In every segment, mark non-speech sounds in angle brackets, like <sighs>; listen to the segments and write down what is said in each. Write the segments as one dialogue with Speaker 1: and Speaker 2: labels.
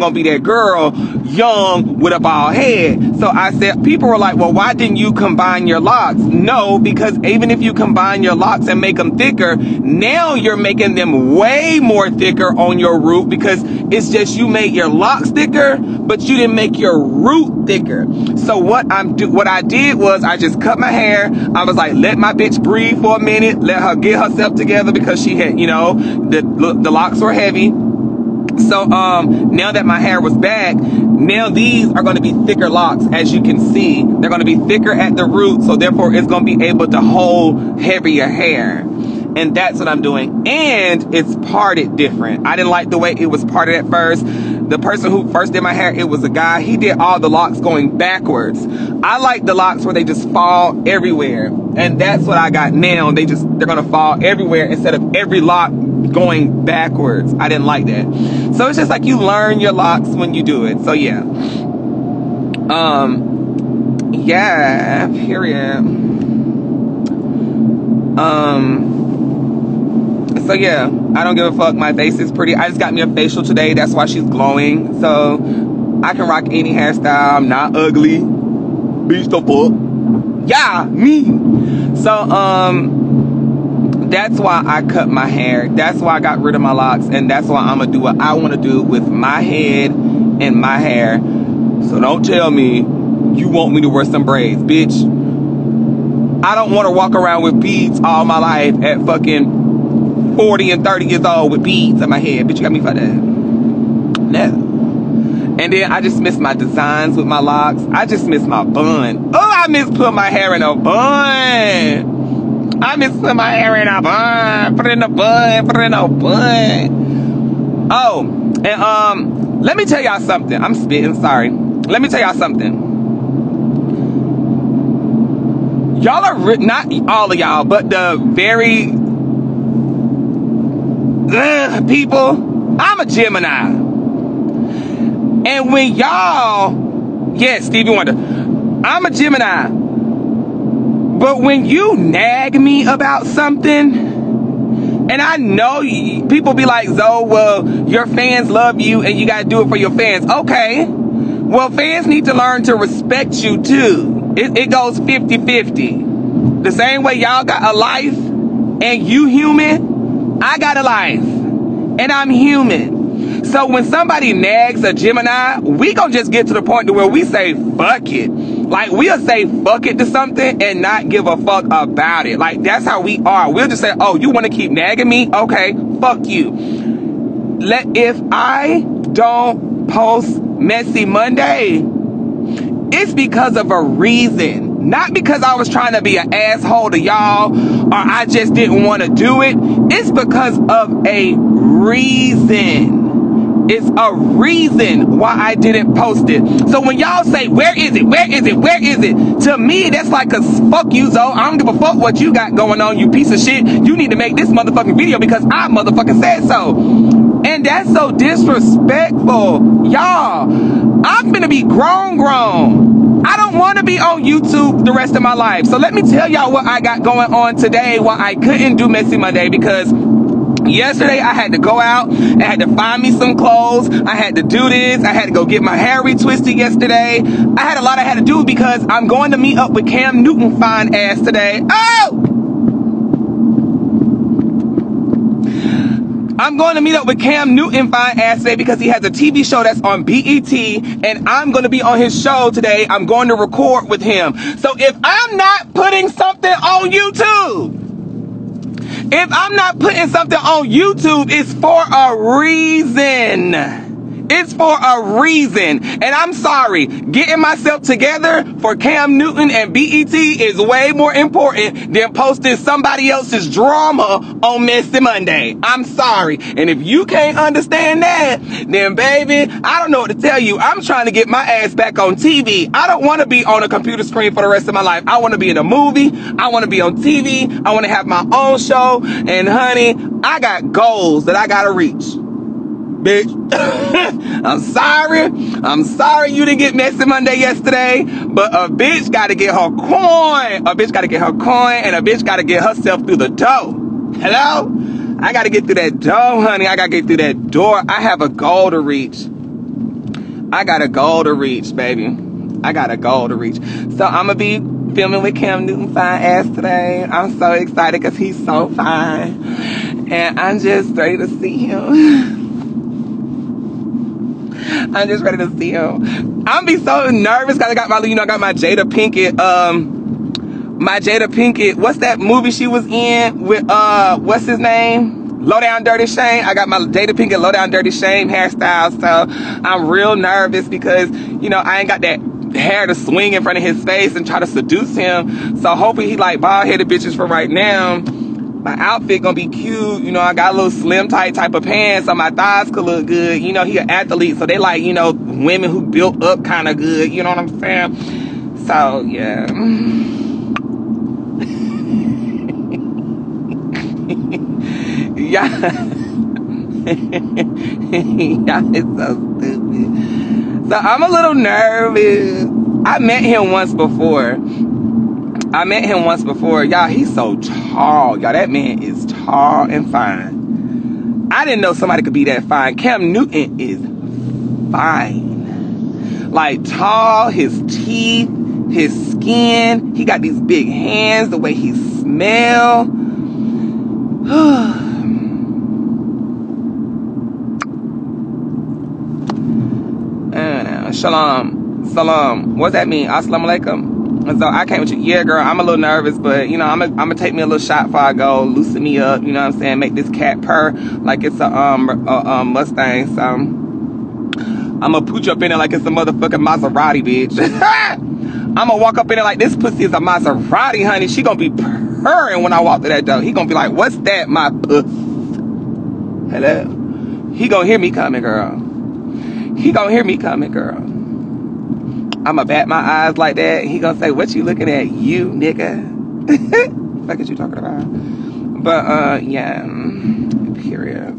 Speaker 1: gonna be that girl, young with a bald head. So I said, people were like, well, why didn't you combine your locks? No, because even if you combine your locks and make them thicker, now you're making them way more thicker on your root because it's just you made your locks thicker, but you didn't make your root thicker. So what I'm do, what I did was I just cut my hair. I was like, let my bitch breathe for a minute, let her get herself together because she had, you know, the the locks were heavy. So um, now that my hair was back, now these are going to be thicker locks, as you can see. They're going to be thicker at the root, so therefore it's going to be able to hold heavier hair. And that's what I'm doing. And it's parted different. I didn't like the way it was parted at first. The person who first did my hair, it was a guy. He did all the locks going backwards. I like the locks where they just fall everywhere. And that's what I got now. They just, they're going to fall everywhere instead of every lock going backwards. I didn't like that. So it's just like you learn your locks when you do it. So yeah. Um, yeah, period. Um, so yeah, I don't give a fuck. My face is pretty. I just got me a facial today. That's why she's glowing. So I can rock any hairstyle. I'm not ugly. Beast the fuck. Yeah, me. So um, that's why I cut my hair. That's why I got rid of my locks, and that's why I'm gonna do what I want to do with my head and my hair. So don't tell me you want me to wear some braids, bitch. I don't want to walk around with beads all my life at fucking 40 and 30 years old with beads on my head. Bitch, you got me for that. No. And then I just miss my designs with my locks. I just miss my bun. Oh, I miss putting my hair in a bun. I miss my hair in a bun. Put it in a bun. Put it in a bun. Oh, and um, let me tell y'all something. I'm spitting, sorry. Let me tell y'all something. Y'all are, not all of y'all, but the very Ugh, people, I'm a Gemini. And when y'all, yes, Stevie Wonder, I'm a Gemini. But when you nag me about something, and I know people be like, Zoe, well, your fans love you and you got to do it for your fans. Okay. Well, fans need to learn to respect you too. It, it goes 50 50. The same way y'all got a life and you human, I got a life and I'm human. So when somebody nags a Gemini, we gonna just get to the point to where we say fuck it. Like we'll say fuck it to something and not give a fuck about it. Like that's how we are. We'll just say, oh, you wanna keep nagging me? Okay, fuck you. Let if I don't post Messy Monday, it's because of a reason. Not because I was trying to be an asshole to y'all or I just didn't want to do it. It's because of a reason. It's a reason why I didn't post it. So when y'all say, where is it? Where is it? Where is it? To me, that's like a fuck you, Zoe. I don't give a fuck what you got going on, you piece of shit. You need to make this motherfucking video because I motherfucking said so. And that's so disrespectful. Y'all, I'm gonna be grown, grown. I don't want to be on YouTube the rest of my life. So let me tell y'all what I got going on today why I couldn't do Messy Monday because Yesterday, I had to go out. I had to find me some clothes. I had to do this. I had to go get my hair retwisted yesterday. I had a lot I had to do because I'm going to meet up with Cam Newton fine ass today. Oh! I'm going to meet up with Cam Newton fine ass today because he has a TV show that's on BET and I'm going to be on his show today. I'm going to record with him. So if I'm not putting something on YouTube, if I'm not putting something on YouTube, it's for a reason. It's for a reason. And I'm sorry, getting myself together for Cam Newton and BET is way more important than posting somebody else's drama on Messy Monday. I'm sorry. And if you can't understand that, then baby, I don't know what to tell you. I'm trying to get my ass back on TV. I don't want to be on a computer screen for the rest of my life. I want to be in a movie. I want to be on TV. I want to have my own show. And honey, I got goals that I got to reach bitch. <laughs> I'm sorry. I'm sorry you didn't get Messy Monday yesterday, but a bitch got to get her coin. A bitch got to get her coin, and a bitch got to get herself through the door. Hello? I got to get through that door, honey. I got to get through that door. I have a goal to reach. I got a goal to reach, baby. I got a goal to reach. So I'm gonna be filming with Cam Newton fine ass today. I'm so excited because he's so fine. And I'm just ready to see him. <laughs> I'm just ready to see him. I'm be so nervous because I got my, you know, I got my Jada Pinkett, um, my Jada Pinkett, what's that movie she was in with, uh, what's his name? Low Down Dirty Shame. I got my Jada Pinkett Low Down Dirty Shame hairstyle. So I'm real nervous because, you know, I ain't got that hair to swing in front of his face and try to seduce him. So hoping he like bald headed bitches for right now. My outfit gonna be cute. You know, I got a little slim tight type of pants so my thighs could look good. You know, he an athlete, so they like, you know, women who built up kind of good. You know what I'm saying? So, yeah. <laughs> yeah. <laughs> yeah, it's so stupid. So I'm a little nervous. I met him once before. I met him once before. Y'all, he's so tall. Y'all, that man is tall and fine. I didn't know somebody could be that fine. Cam Newton is fine. Like tall, his teeth, his skin. He got these big hands, the way he smell. <sighs> uh, shalom. Salam. What's that mean? Assalamu alaikum. And so I came with you. Yeah, girl, I'm a little nervous, but you know, I'm I'm gonna take me a little shot before I go, loosen me up. You know what I'm saying? Make this cat purr like it's a um a, um Mustang. So I'm gonna pooch up in it like it's a motherfucking Maserati, bitch. <laughs> I'm gonna walk up in it like this pussy is a Maserati, honey. She gonna be purring when I walk through that door. He gonna be like, "What's that, my puss?" Hello. He gonna hear me coming, girl. He gonna hear me coming, girl. I'ma bat my eyes like that. He gonna say, "What you looking at, you nigga?" <laughs> Fuck is you talking about? But uh, yeah. Period.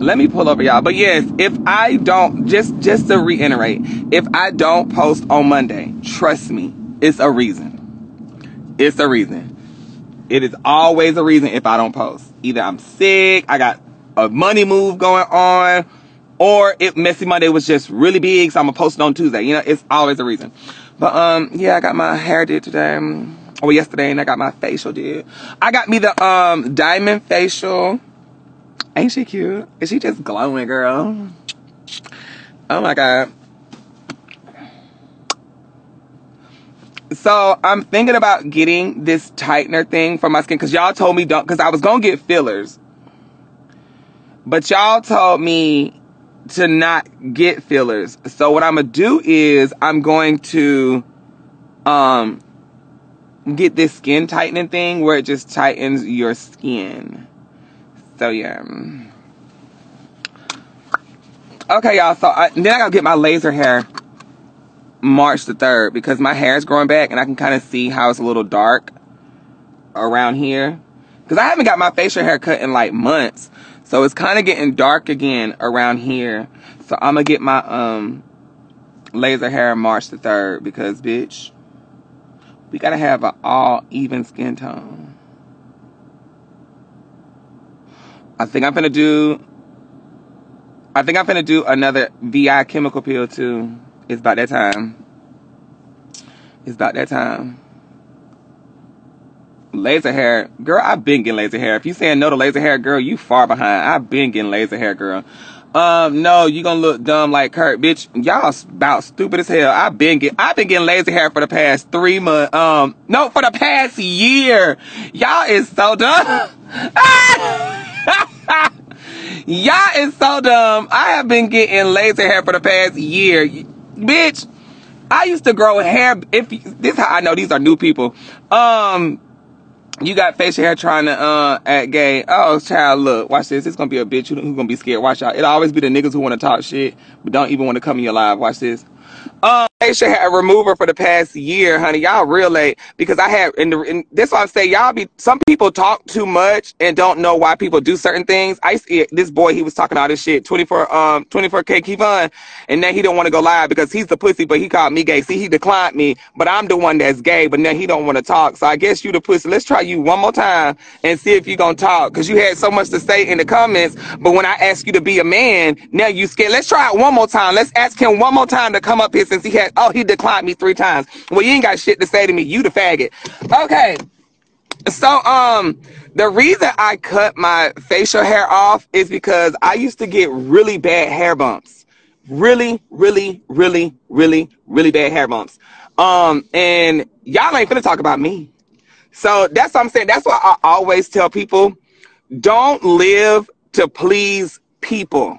Speaker 1: Let me pull over y'all. But yes, if I don't, just just to reiterate, if I don't post on Monday, trust me, it's a reason. It's a reason. It is always a reason if I don't post. Either I'm sick, I got a money move going on or if Messy Monday was just really big, so I'm gonna post it on Tuesday. You know, it's always a reason. But um, yeah, I got my hair did today, or yesterday, and I got my facial did. I got me the um diamond facial. Ain't she cute? Is she just glowing, girl? Oh my god. So I'm thinking about getting this tightener thing for my skin because y'all told me don't because I was gonna get fillers. But y'all told me to not get fillers. So what I'm gonna do is I'm going to um get this skin tightening thing where it just tightens your skin. So yeah. Okay, y'all. So I, then I gotta get my laser hair March the 3rd because my hair is growing back and I can kind of see how it's a little dark around here. Because I haven't got my facial hair cut in like months. So it's kind of getting dark again around here. So I'm going to get my um laser hair March the 3rd because, bitch, we got to have an all even skin tone. I think I'm going to do, I think I'm going to do another VI chemical peel too. It's about that time. It's about that time laser hair, girl, I've been getting laser hair. If you saying no to laser hair, girl, you far behind. I've been getting laser hair, girl. Um, no, you gonna look dumb like Kurt, bitch. Y'all about stupid as hell. I've been get, I've been getting laser hair for the past three months. Um, no, for the past year. Y'all is so dumb. <laughs> Y'all is so dumb. I have been getting laser hair for the past year, bitch. I used to grow hair. If this how I know these are new people. Um, you got facial hair trying to uh act gay. Oh, child, look, watch this. It's gonna be a bitch who's who gonna be scared. Watch out. It'll always be the niggas who want to talk shit, but don't even want to come in your live. Watch this. Um, facial hair remover for the past year, honey. Y'all real late because I had, and, and this why I'm saying y'all be. Some people talk too much and don't know why people do certain things. I see this boy. He was talking all this shit. 24, um, 24k Kevon, and then he don't want to go live because he's the pussy, but he called me gay. See, he declined me, but I'm the one that's gay. But now he don't want to talk. So I guess you the pussy. Let's try you one more time and see if you gonna talk because you had so much to say in the comments. But when I ask you to be a man, now you scared. Let's try it one more time. Let's ask him one more time to come up here since he had. Oh, he declined me three times. Well, you ain't got shit to say to me. You the faggot. Okay. So, um, the reason I cut my facial hair off is because I used to get really bad hair bumps. Really, really, really, really, really bad hair bumps. Um, and y'all ain't gonna talk about me. So that's what I'm saying. That's why I always tell people don't live to please people.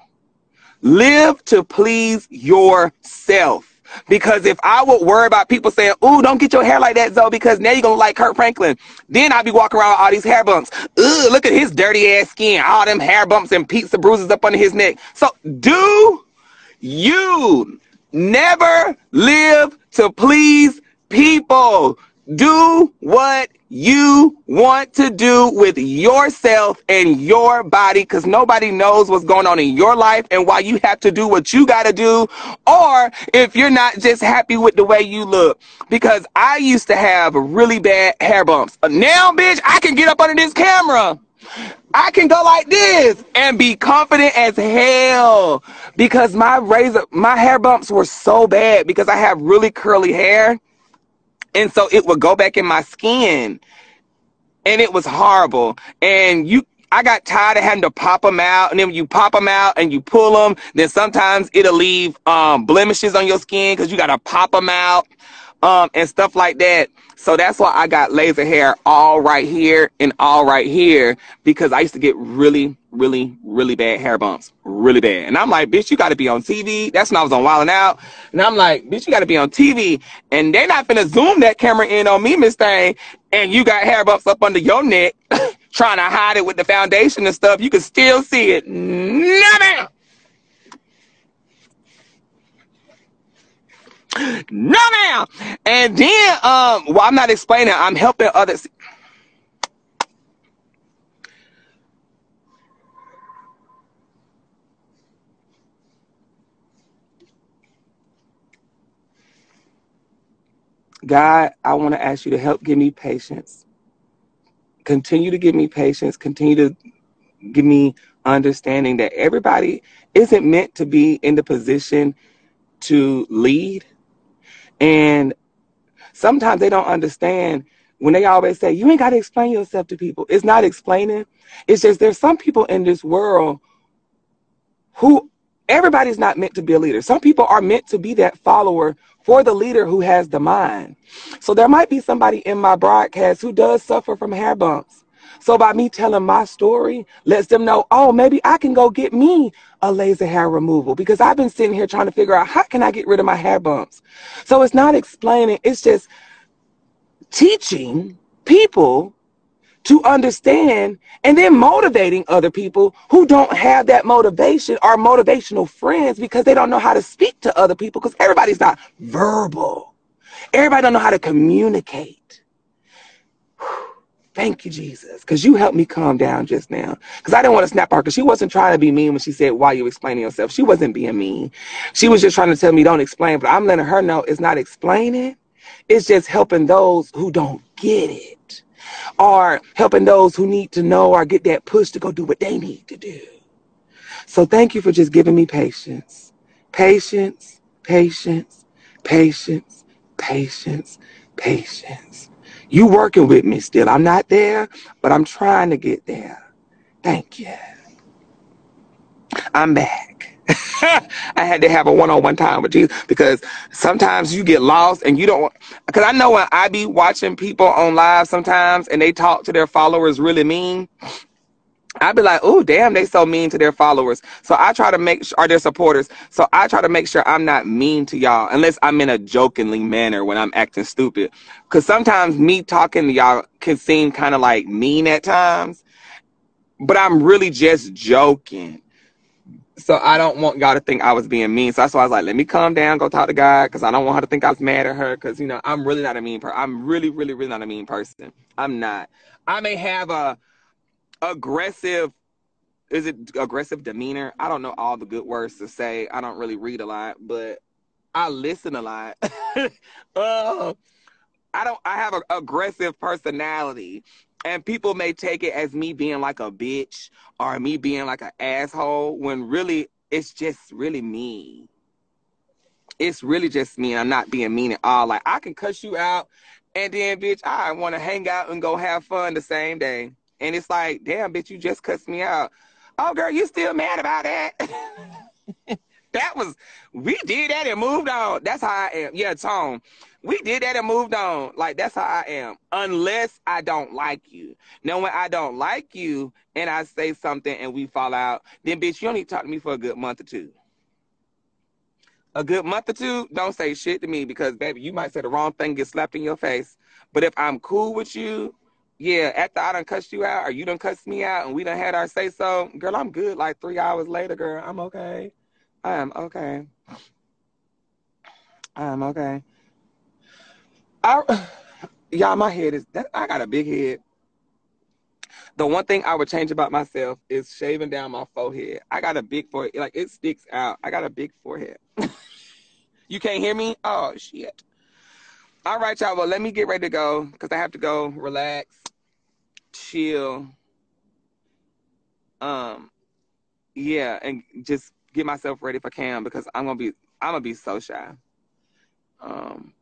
Speaker 1: Live to please yourself. Because if I would worry about people saying, "Ooh, don't get your hair like that, Zoe," because now you're gonna like Kirk Franklin, then I'd be walking around with all these hair bumps. Ooh, look at his dirty ass skin, all them hair bumps and pizza bruises up under his neck. So do you never live to please people? Do what you want to do with yourself and your body because nobody knows what's going on in your life and why you have to do what you got to do. Or if you're not just happy with the way you look. Because I used to have really bad hair bumps. Uh, now, bitch, I can get up under this camera. I can go like this and be confident as hell because my razor, my hair bumps were so bad because I have really curly hair and so it would go back in my skin. And it was horrible. And you, I got tired of having to pop them out. And then you pop them out and you pull them, then sometimes it'll leave um, blemishes on your skin because you got to pop them out um, and stuff like that. So that's why I got laser hair all right here and all right here because I used to get really, really, really bad hair bumps. Really bad. And I'm like, bitch, you got to be on TV. That's when I was on Wildin' Out. And I'm like, bitch, you got to be on TV. And they're not gonna zoom that camera in on me, Miss Thing. And you got hair bumps up under your neck <laughs> trying to hide it with the foundation and stuff. You can still see it. No, no ma'am and then um well i'm not explaining i'm helping others God, I want to ask you to help give me patience. Continue to give me patience. Continue to give me understanding that everybody isn't meant to be in the position to lead. And sometimes they don't understand when they always say, you ain't got to explain yourself to people. It's not explaining. It's just there's some people in this world who everybody's not meant to be a leader. Some people are meant to be that follower for the leader who has the mind. So there might be somebody in my broadcast who does suffer from hair bumps. So by me telling my story, lets them know, oh, maybe I can go get me a laser hair removal because I've been sitting here trying to figure out how can I get rid of my hair bumps. So it's not explaining, it's just teaching people to understand and then motivating other people who don't have that motivation or motivational friends because they don't know how to speak to other people because everybody's not verbal. Everybody don't know how to communicate. Thank you, Jesus, because you helped me calm down just now. Because I didn't want to snap her because she wasn't trying to be mean when she said, why you explaining yourself? She wasn't being mean. She was just trying to tell me, don't explain. But I'm letting her know it's not explaining. It's just helping those who don't get it or helping those who need to know or get that push to go do what they need to do. So thank you for just giving me patience. Patience, patience, patience, patience, patience. You working with me still. I'm not there, but I'm trying to get there. Thank you. I'm back. <laughs> I had to have a one-on-one time with Jesus because sometimes you get lost and you don't. Because I know when I be watching people on live sometimes and they talk to their followers really mean, I'd be like, oh, damn, they so mean to their followers. So I try to make sure, are their supporters. So I try to make sure I'm not mean to y'all unless I'm in a jokingly manner when I'm acting stupid. Because sometimes me talking to y'all can seem kind of like mean at times, but I'm really just joking. So I don't want y'all to think I was being mean. So that's why I was like, let me calm down, go talk to God, because I don't want her to think I was mad at her. Because you know, I'm really not a mean person. I'm really, really, really not a mean person. I'm not. I may have a aggressive. Is it aggressive demeanor? I don't know all the good words to say. I don't really read a lot, but I listen a lot. <laughs> uh, I don't. I have an aggressive personality, and people may take it as me being like a bitch or me being like an asshole when really it's just really me. It's really just me, and I'm not being mean at all. Like I can cuss you out, and then bitch, I want to hang out and go have fun the same day. And it's like, damn, bitch, you just cussed me out. Oh, girl, you still mad about that? <laughs> that was we did that and moved on. That's how I am. Yeah, Tone. We did that and moved on. Like that's how I am. Unless I don't like you. Now when I don't like you and I say something and we fall out, then bitch, you don't need to talk to me for a good month or two. A good month or two, don't say shit to me because baby, you might say the wrong thing, get slapped in your face. But if I'm cool with you, yeah, after I done cussed you out or you done cussed me out and we done had our say so, girl, I'm good. Like three hours later, girl, I'm okay. I am okay. I am okay. I, <sighs> y'all, my head is that I got a big head. The one thing I would change about myself is shaving down my forehead. I got a big forehead, like it sticks out. I got a big forehead. <laughs> you can't hear me? Oh shit. All right, y'all. Well, let me get ready to go because I have to go relax, chill. Um, yeah, and just get myself ready for cam because I'm gonna be I'm gonna be so shy. Um,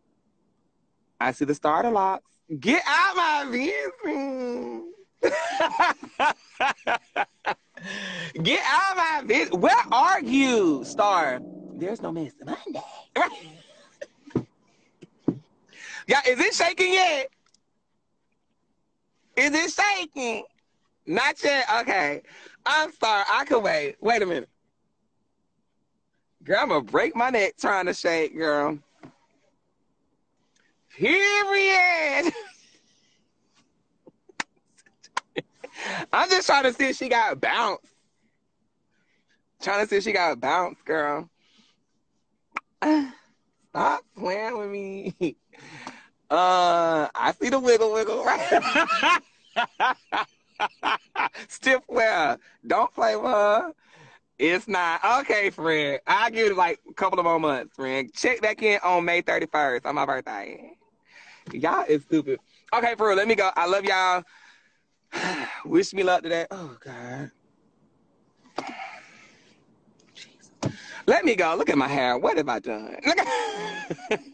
Speaker 1: I see the starter locks. Get out my business. <laughs> Get out my business. Where are you, Star? There's no Miss Monday. <laughs> yeah, is it shaking yet? Is it shaking? Not yet. Okay. I'm sorry. I can wait. Wait a minute. Girl, I'm gonna break my neck trying to shake, girl. Period. <laughs> I'm just trying to see if she got bounce. Trying to see if she got bounce, girl. <sighs> Stop playing with me. <laughs> Uh, I see the wiggle wiggle right. <laughs> Stiff wear. Don't play with her. It's not. Okay, friend. I'll give it like a couple of more months, friend. Check back in on May 31st on my birthday. Y'all is stupid. Okay, for real, let me go. I love y'all. <sighs> Wish me luck today. Oh, God. Jesus. Let me go. Look at my hair. What have I done? <laughs>